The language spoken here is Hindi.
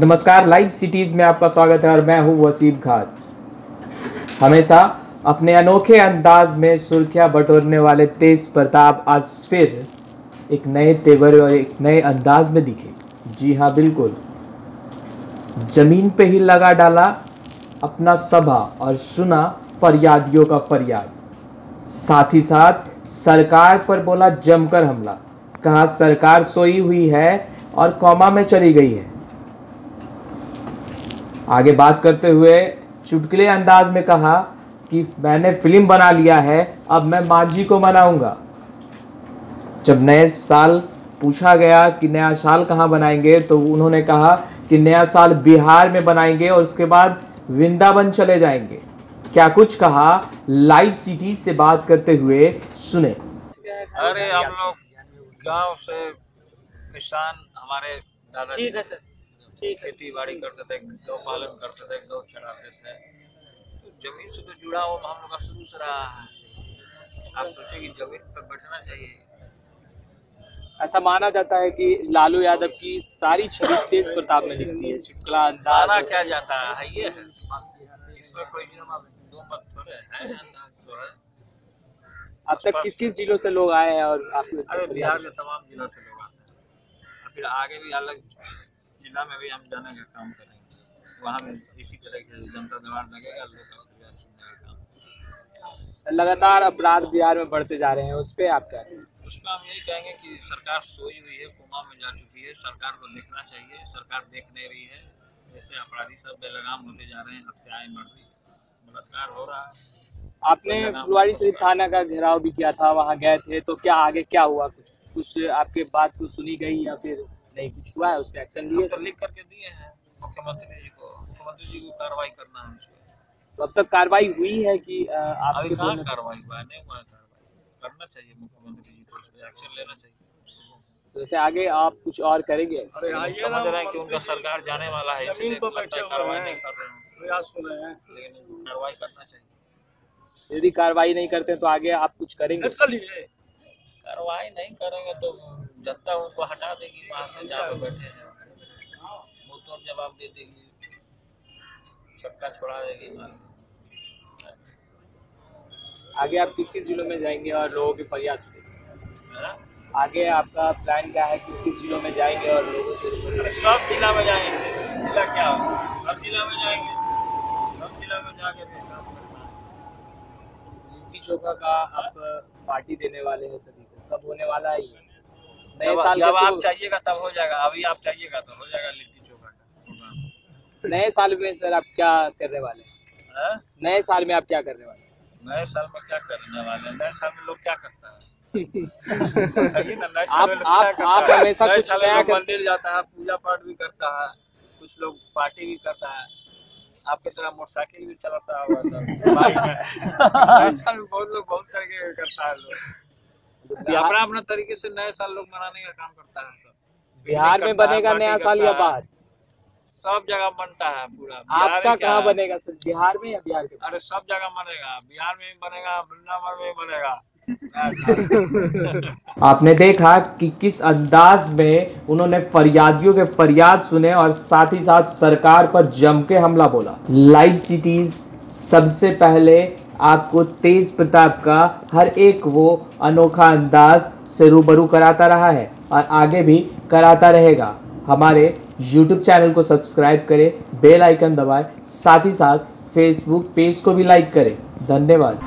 नमस्कार लाइव सिटीज़ में आपका स्वागत है और मैं हूँ वसीम खान। हमेशा अपने अनोखे अंदाज में सुर्खियाँ बटोरने वाले तेज प्रताप आज फिर एक नए तेवर और एक नए अंदाज में दिखे। जी हाँ बिल्कुल। ज़मीन पे ही लगा डाला अपना सभा और सुना फरियादियों का फरियाद। साथ ही साथ सरकार पर बोला जमकर हमला। कहा सरकार सोई हुई है और कौमा में चली गई है। आगे बात करते हुए चुटकुले अंदाज में कहा कि मैंने फ़िल्म बना लिया है अब मैं मांझी को मनाऊँगा। जब नए साल पूछा गया कि नया साल कहाँ बनाएँगे तो उन्होंने कहा कि नया साल बिहार में बनाएँगे और उसके बाद वृंदावन चले जाएँगे। क्या कुछ कहा लाइव सिटी से बात करते हुए सुने। अरे हम लोग गाँव से किसान हमारे दादा ठीक है सर। खेती बाड़ी करते थे गौ पालन करते थे गौ चढ़ाते थे तो ज़मीन से तो जुड़ा हुआ हम लोग का शुरू से रहा है। आप सोचे कि ज़मीन पर बैठना चाहिए। ऐसा माना जाता है कि लालू यादव की सारी छवि तेज प्रताप में दिखती है चुटकुला माना अंदाज क्या जाता है? ये है। इसमें कोई दो मत थोड़े है तो है। अब तक किस किस जिलों से लोग आए हैं और आपके बिहार में तमाम जिलों से लोग आते हैं। फिर आगे भी अलग जिला में भी हम जाने का काम करेंगे। वहाँ भी इसी तरह के जनता दरबार लगेगा लोग का फरियाद सुनने का काम लगातार अपराध बिहार में बढ़ते जा रहे हैं उस पर आप क्या कहें? उसमें हम यही कहेंगे कि सरकार सोई हुई है कोमा में जा चुकी है। सरकार को देखना चाहिए सरकार देख नहीं रही है। जैसे अपराधी सब बेलगाम होते जा रहे हैं हत्याएँ बढ़ रही बलात्कार हो रहा है। आपने फुलवाड़ी शरीफ थाना का घेराव भी किया था वहाँ गए थे तो क्या आगे क्या हुआ कुछ? कुछ आपके बात कुछ सुनी गई या फिर नहीं कुछ हुआ है उस पर एक्शन लिए तो लिख करके दिए हैं मुख्यमंत्री जी को। मुख्यमंत्री जी को कार्रवाई करना है तो अब तक कार्रवाई हुई है कि आपके कार्रवाई हुआ है? नहीं हुआ कार्रवाई। करना चाहिए मुख्यमंत्री जी को एक्शन लेना चाहिए। तो जैसे आगे आप कुछ और करेंगे? समझ रहे हैं कि उनका सरकार जाने वाला है इसलिए लगता है कार्रवाई नहीं कर रहे हैं। प्रयास हो रहे हैं। लेकिन कार्रवाई करना चाहिए। यदि कार्रवाई नहीं करते तो आगे आप कुछ करेंगे? कार्रवाई नहीं करेंगे तो जनता उनको हटा देगी वहाँ से जहाँ पे बैठे हैं। वो तो जवाब दे देगी। छक्का छोड़ा देगी आगे आप किस किस जिलों में जाएँगे और लोगों की फरियाद सुनेंगे हाँ? आगे आपका प्लान क्या है? किस किस जिलों में जाएँगे और लोगों से? अरे सब जिला में जाएँगे। किस किस जिला क्या होगा? सब जिला में जाएँगे। सब जिला में जाके लिट्टी चोखा का आप पार्टी देने वाले हैं सभी को? कब होने वाला है ये? नए साल जब आप चाहिएगा तब हो जाएगा अभी आप चाहिएगा तो हो जाएगा लिट्टी चोखा का। नए साल में सर आप क्या करने वाले हैं? हाँ? नए साल में आप क्या करने वाले हैं? नए साल में क्या करने वाले हैं? नए साल में लोग क्या करता है? आप- आप- आप हमेशा कुछ नया मंदिर जाता है पूजा पाठ भी करता है कुछ लोग पार्टी भी करता है। आपकी तरह मोटरसाइकिल भी चलाता नए साल बहुत लोग बहुत तरह के करता है लोग। अपना अपना तरीके से नए साल लोग मनाने का काम करता है बिहार में बनेगा नया साल या। बाहर? सब जगह बनता है पूरा। आपका कहाँ बनेगा सर? बिहार में या बिहार के? अरे सब जगह बनेगा। बिहार में भी बनेगा वृंदावन में भी बनेगा। आपने देखा कि किस अंदाज में उन्होंने फरियादियों के फरियाद सुने और साथ ही साथ सरकार पर जम के हमला बोला। लाइव सिटीज़ सबसे पहले आपको तेज प्रताप का हर एक वो अनोखा अंदाज से रूबरू कराता रहा है और आगे भी कराता रहेगा। हमारे YouTube चैनल को सब्सक्राइब करें बेल आइकन दबाएँ, साथ ही साथ फेसबुक पेज को भी लाइक करें। धन्यवाद।